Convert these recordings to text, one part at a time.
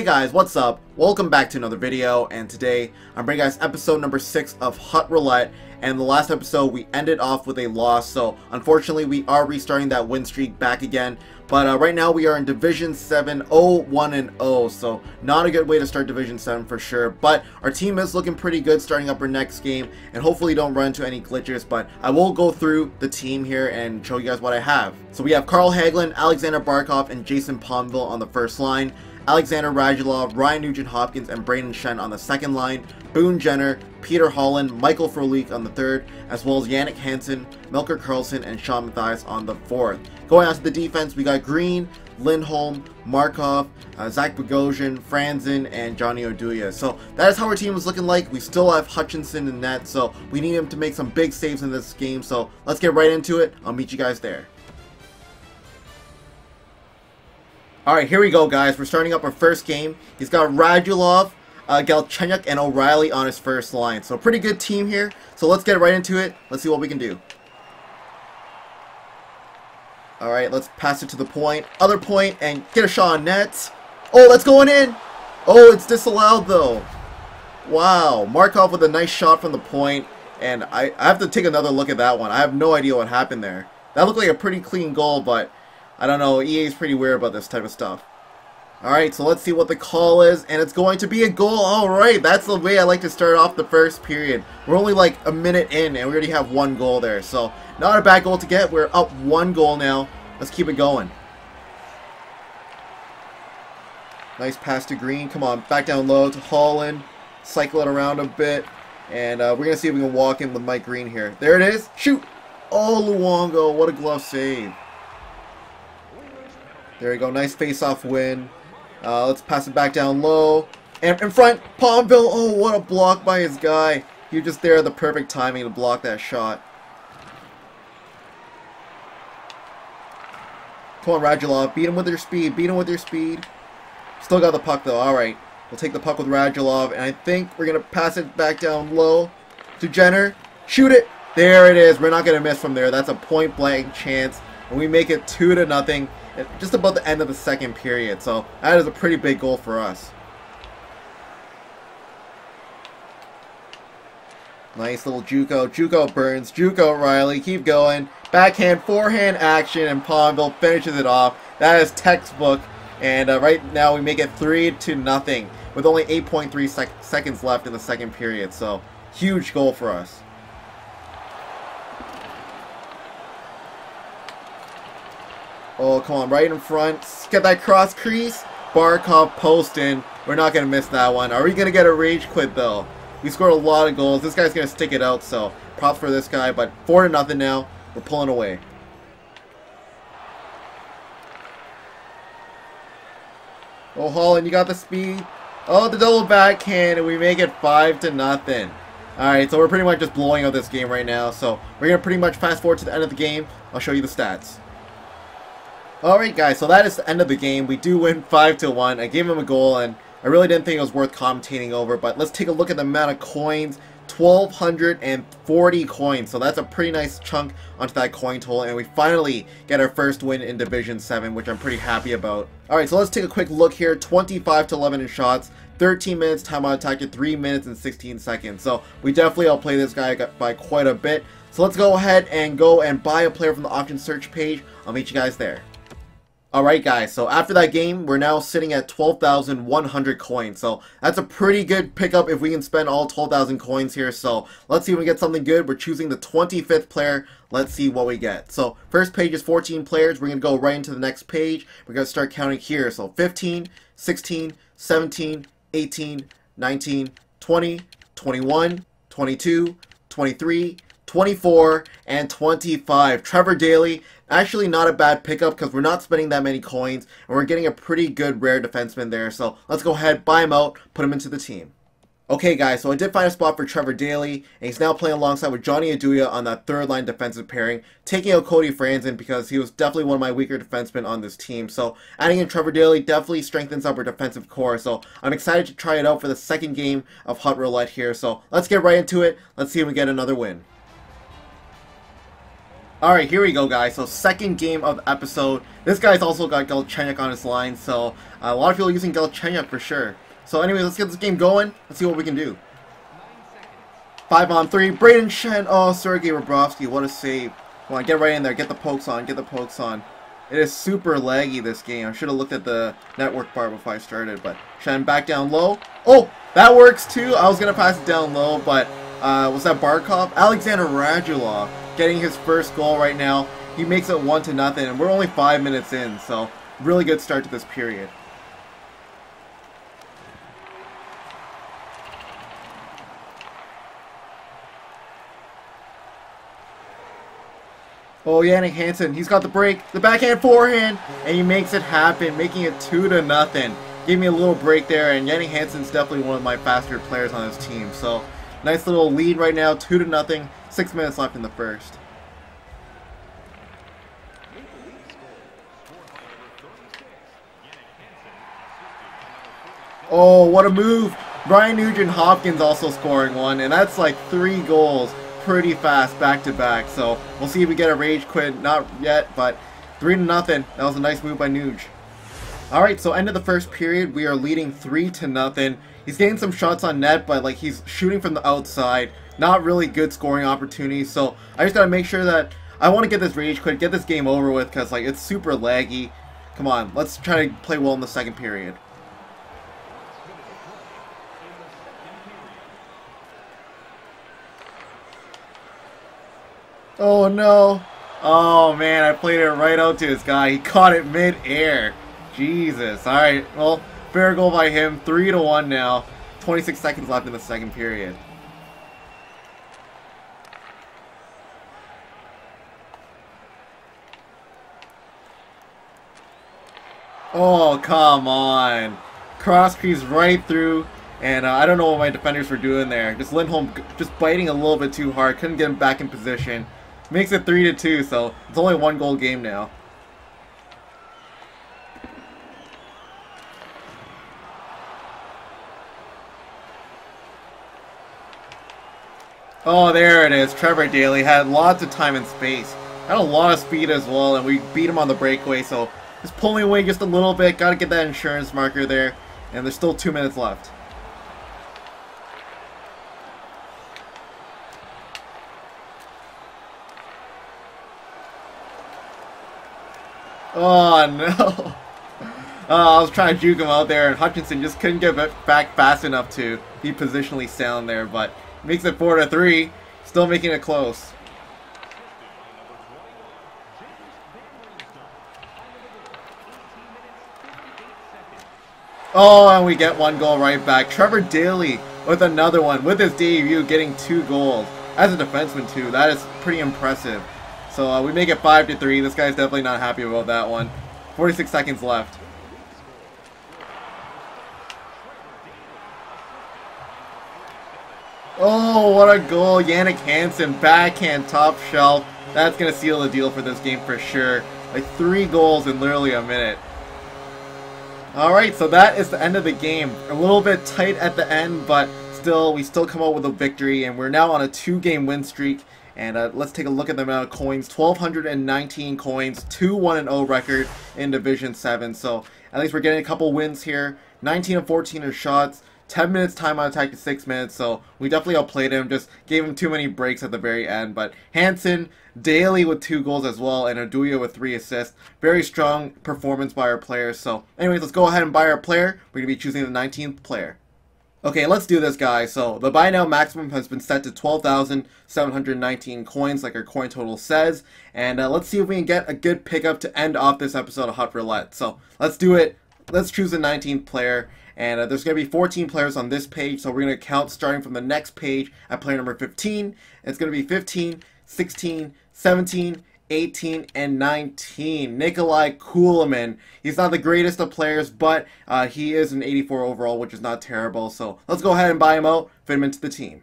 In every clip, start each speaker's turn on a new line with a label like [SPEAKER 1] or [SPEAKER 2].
[SPEAKER 1] Hey guys, what's up? Welcome back to another video, and today I'm bringing guys episode number 6 of Hut Roulette, and the last episode we ended off with a loss, so unfortunately we are restarting that win streak back again, but uh, right now we are in Division 7, 0, 1, and 0, so not a good way to start Division 7 for sure, but our team is looking pretty good starting up our next game, and hopefully don't run into any glitches, but I will go through the team here and show you guys what I have. So we have Carl Hagelin, Alexander Barkov, and Jason Pominville on the first line, Alexander Radulov, Ryan Nugent-Hopkins, and Brayden Shen on the second line, Boone Jenner, Peter Holland, Michael Frolik on the third, as well as Yannick Hansen, Melker Karlsson, and Shawn Matthias on the fourth. Going on to the defense, we got Green, Lindholm, Markov, uh, Zach Bogosian, Franson, and Johnny Oduya. So that is how our team is looking like. We still have Hutchinson in net, so we need him to make some big saves in this game. So let's get right into it. I'll meet you guys there. Alright, here we go, guys. We're starting up our first game. He's got Radulov, uh, Galchenyuk, and O'Reilly on his first line. So pretty good team here. So let's get right into it. Let's see what we can do. Alright, let's pass it to the point. Other point, and get a shot on net. Oh, that's going in! Oh, it's disallowed, though. Wow. Markov with a nice shot from the point, And I, I have to take another look at that one. I have no idea what happened there. That looked like a pretty clean goal, but I don't know, EA is pretty weird about this type of stuff. Alright, so let's see what the call is, and it's going to be a goal. Alright, that's the way I like to start off the first period. We're only like a minute in, and we already have one goal there, so not a bad goal to get. We're up one goal now. Let's keep it going. Nice pass to Green. Come on, back down low to Holland. Cycle it around a bit. And uh, we're going to see if we can walk in with Mike Green here. There it is. Shoot! Oh, Luongo. What a glove save. There we go. Nice face-off win. Uh, let's pass it back down low. And in front, Pominville. Oh, what a block by his guy. He was just there at the perfect timing to block that shot. Come on, Radulov. Beat him with your speed. Beat him with your speed. Still got the puck, though. All right. We'll take the puck with Radulov. And I think we're going to pass it back down low to Jenner. Shoot it. There it is. We're not going to miss from there. That's a point-blank chance. And we make it 2 to nothing just about the end of the second period. So that is a pretty big goal for us. Nice little Juco. Juco burns. Juco Riley. Keep going. Backhand, forehand action, and Pominville finishes it off. That is textbook. And uh, right now we make it 3 to nothing with only 8.3 sec seconds left in the second period. So huge goal for us. Oh, come on, right in front. Get that cross crease. Barkov posting. We're not going to miss that one. Are we going to get a rage quit, though? We scored a lot of goals. This guy's going to stick it out, so props for this guy. But 4 to nothing now. We're pulling away. Oh, Holland, you got the speed. Oh, the double backhand, and we make it 5 to nothing. Alright, so we're pretty much just blowing out this game right now. So we're going to pretty much fast forward to the end of the game. I'll show you the stats. Alright guys, so that is the end of the game. We do win 5 to one I gave him a goal and I really didn't think it was worth commentating over, but let's take a look at the amount of coins. 1,240 coins, so that's a pretty nice chunk onto that coin total, and we finally get our first win in Division 7, which I'm pretty happy about. Alright, so let's take a quick look here. 25 to 11 in shots, 13 minutes time on attack, and 3 minutes and 16 seconds. So we definitely outplay this guy by quite a bit. So let's go ahead and go and buy a player from the auction search page. I'll meet you guys there. Alright guys, so after that game, we're now sitting at 12,100 coins. So that's a pretty good pickup if we can spend all 12,000 coins here. So let's see if we get something good. We're choosing the 25th player. Let's see what we get. So first page is 14 players. We're going to go right into the next page. We're going to start counting here. So 15, 16, 17, 18, 19, 20, 21, 22, 23, 24, and 25. Trevor Daley, actually not a bad pickup because we're not spending that many coins, and we're getting a pretty good rare defenseman there. So let's go ahead, buy him out, put him into the team. Okay guys, so I did find a spot for Trevor Daley, and he's now playing alongside with Johnny Oduya on that third line defensive pairing, taking out Cody Franson because he was definitely one of my weaker defensemen on this team. So adding in Trevor Daley definitely strengthens up our defensive core, so I'm excited to try it out for the second game of Hut Roulette here. So let's get right into it, let's see if we get another win. Alright, here we go, guys. So, second game of the episode. This guy's also got Galchenyuk on his line, so uh, a lot of people are using Galchenyuk for sure. So, anyway, let's get this game going. Let's see what we can do. Five on three. Brayden Schenn. Oh, Sergey Bobrovsky. What a save. Come on, get right in there. Get the pokes on. Get the pokes on. It is super laggy, this game. I should have looked at the network bar before I started, but Schenn back down low. Oh, that works too. I was going to pass it down low, but uh, was that Barkov? Alexander Radulov getting his first goal right now. He makes it one to nothing, and we're only five minutes in, so really good start to this period. Oh, Yannick Hansen, he's got the break, the backhand forehand, and he makes it happen, making it two to nothing. Gave me a little break there, and Yannick Hansen's definitely one of my faster players on this team. So, nice little lead right now, two to nothing. Six minutes left in the first. Oh, what a move! Ryan Nugent Hopkins also scoring one, and that's like three goals pretty fast back to back. So we'll see if we get a rage quit. Not yet, but three to nothing. That was a nice move by Nuge. Alright, so end of the first period, we are leading 3 to nothing. He's getting some shots on net, but like he's shooting from the outside. Not really good scoring opportunities, so I just gotta make sure that I want to get this rage quit, get this game over with, because like it's super laggy. Come on, let's try to play well in the second period. Oh no. Oh man, I played it right out to this guy. He caught it mid-air. Jesus. Alright, well, fair goal by him. 3 to 1 now. 26 seconds left in the second period. Oh, come on. Cross right through. And uh, I don't know what my defenders were doing there. Just Lindholm just biting a little bit too hard. Couldn't get him back in position. Makes it 3 to 2, so it's only one goal game now. Oh, there it is. Trevor Daley had lots of time and space. Had a lot of speed as well, and we beat him on the breakaway, so just pulling away just a little bit. Got to get that insurance marker there, and there's still two minutes left. Oh no. Uh, I was trying to juke him out there, and Hutchinson just couldn't get back fast enough to be positionally sound there, but makes it 4 to 3, still making it close. Oh, and we get one goal right back. Trevor Daley with another one, with his debut, getting two goals. As a defenseman, too. That is pretty impressive. So uh, we make it 5 to 3. This guy's definitely not happy about that one. 46 seconds left. Oh, what a goal. Yannick Hansen, backhand, top shelf. That's going to seal the deal for this game for sure. Like three goals in literally a minute. Alright, so that is the end of the game. A little bit tight at the end, but still, we still come out with a victory, and we're now on a two-game win streak. And uh, let's take a look at the amount of coins. 1,219 coins, 2-1-0 record in Division 7. So at least we're getting a couple wins here. 19 of 14 are shots. 10 minutes time on attack to 6 minutes, so we definitely outplayed him. Just gave him too many breaks at the very end. But Hansen, Daley with 2 goals as well, and Oduya with 3 assists. Very strong performance by our players. So anyways, let's go ahead and buy our player. We're going to be choosing the 19th player. Okay, let's do this, guys. So, the buy now maximum has been set to 12,719 coins, like our coin total says. And uh, let's see if we can get a good pickup to end off this episode of Hut Roulette. So, let's do it. Let's choose the 19th player. And uh, there's going to be 14 players on this page, so we're going to count starting from the next page at player number 15. It's going to be 15, 16, 17, 18, and 19. Nikolai Kulemin. He's not the greatest of players, but uh, he is an 84 overall, which is not terrible. So let's go ahead and buy him out, fit him into the team.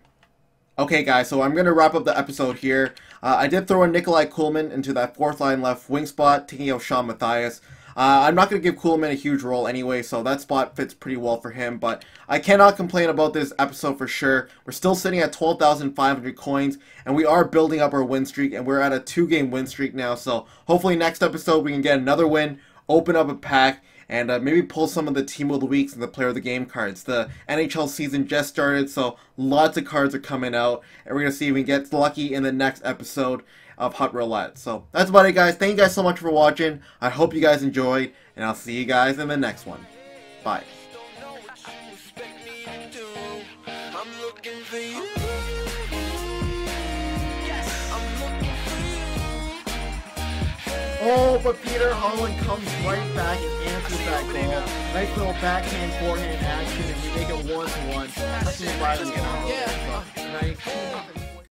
[SPEAKER 1] Okay, guys, so I'm going to wrap up the episode here. Uh, I did throw in Nikolai Kulemin into that fourth line left wing spot, taking out Sean Matthias. Uh, I'm not going to give Kulemin a huge role anyway, so that spot fits pretty well for him. But I cannot complain about this episode for sure. We're still sitting at 12,500 coins, and we are building up our win streak, and we're at a two-game win streak now. So hopefully next episode we can get another win, open up a pack, and uh, maybe pull some of the Team of the Weeks and the Player of the Game cards. The NHL season just started, so lots of cards are coming out, and we're going to see if we get lucky in the next episode of Hut Roulette. So that's about it, guys. Thank you guys so much for watching. I hope you guys enjoyed, and I'll see you guys in the next one. Bye. Oh, but Peter Holland comes right back and answers that goal. Nice little backhand, forehand action, and we make it one to one. That's by the Yeah. Nice.